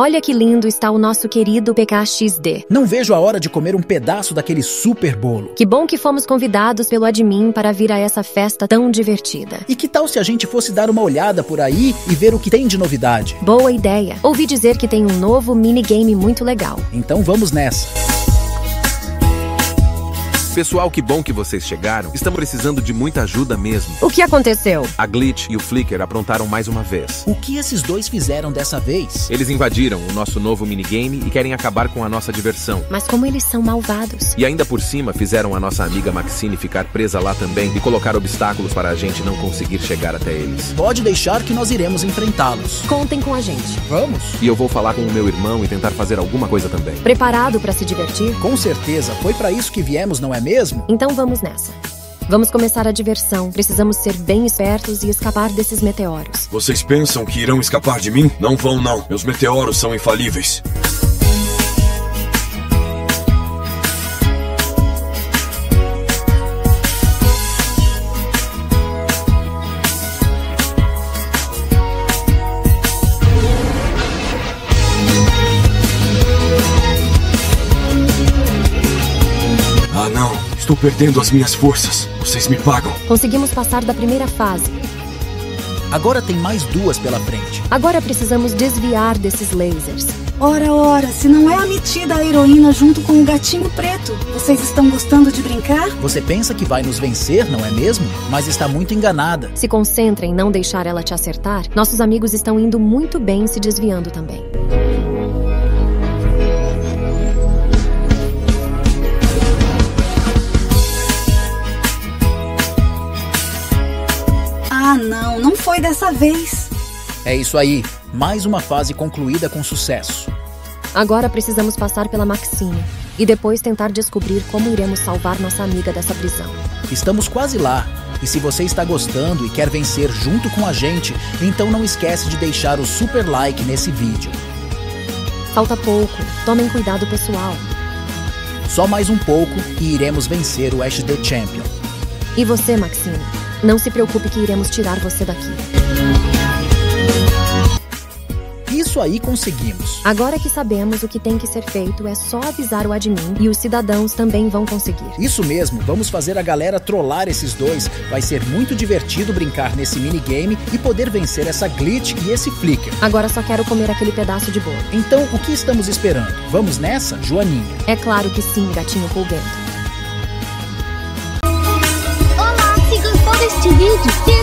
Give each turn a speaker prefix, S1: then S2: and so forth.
S1: Olha que lindo está o nosso querido PKXD.
S2: Não vejo a hora de comer um pedaço daquele super bolo.
S1: Que bom que fomos convidados pelo admin para vir a essa festa tão divertida.
S2: E que tal se a gente fosse dar uma olhada por aí e ver o que tem de novidade?
S1: Boa ideia. Ouvi dizer que tem um novo minigame muito legal.
S2: Então vamos nessa.
S3: Pessoal, que bom que vocês chegaram. Estamos precisando de muita ajuda mesmo.
S1: O que aconteceu?
S3: A Glitch e o Flicker aprontaram mais uma vez.
S2: O que esses dois fizeram dessa vez?
S3: Eles invadiram o nosso novo minigame e querem acabar com a nossa diversão.
S1: Mas como eles são malvados.
S3: E ainda por cima fizeram a nossa amiga Maxine ficar presa lá também e colocar obstáculos para a gente não conseguir chegar até eles.
S2: Pode deixar que nós iremos enfrentá-los.
S1: Contem com a gente.
S2: Vamos?
S3: E eu vou falar com o meu irmão e tentar fazer alguma coisa também.
S1: Preparado para se divertir?
S2: Com certeza, foi para isso que viemos, não é mesmo?
S1: Então vamos nessa. Vamos começar a diversão. Precisamos ser bem espertos e escapar desses meteoros.
S4: Vocês pensam que irão escapar de mim? Não vão, não. Meus meteoros são infalíveis. Estou perdendo as minhas forças. Vocês me pagam.
S1: Conseguimos passar da primeira fase.
S2: Agora tem mais duas pela frente.
S1: Agora precisamos desviar desses lasers.
S5: Ora, ora, se não é a metida a heroína junto com o gatinho preto, vocês estão gostando de brincar?
S2: Você pensa que vai nos vencer, não é mesmo? Mas está muito enganada.
S1: Se concentra em não deixar ela te acertar. Nossos amigos estão indo muito bem se desviando também.
S5: Ah, não, não foi dessa vez.
S2: É isso aí. Mais uma fase concluída com sucesso.
S1: Agora precisamos passar pela Maxine e depois tentar descobrir como iremos salvar nossa amiga dessa prisão.
S2: Estamos quase lá. E se você está gostando e quer vencer junto com a gente, então não esquece de deixar o super like nesse vídeo.
S1: Falta pouco. Tomem cuidado, pessoal.
S2: Só mais um pouco e iremos vencer o Ash The Champion.
S1: E você, Maxine? Não se preocupe que iremos tirar você daqui.
S2: Isso aí conseguimos.
S1: Agora que sabemos o que tem que ser feito, é só avisar o admin e os cidadãos também vão conseguir.
S2: Isso mesmo, vamos fazer a galera trollar esses dois. Vai ser muito divertido brincar nesse minigame e poder vencer essa glitch e esse flicker.
S1: Agora só quero comer aquele pedaço de bolo.
S2: Então, o que estamos esperando? Vamos nessa, Joaninha?
S1: É claro que sim, gatinho pulguento.
S6: Deste vídeo,